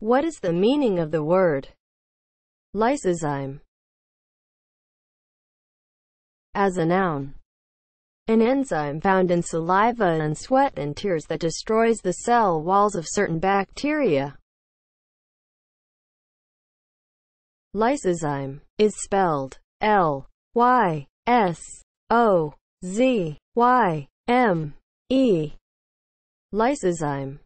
What is the meaning of the word lysozyme as a noun? An enzyme found in saliva and sweat and tears that destroys the cell walls of certain bacteria. Lysozyme is spelled L Y S O Z Y M E. Lysozyme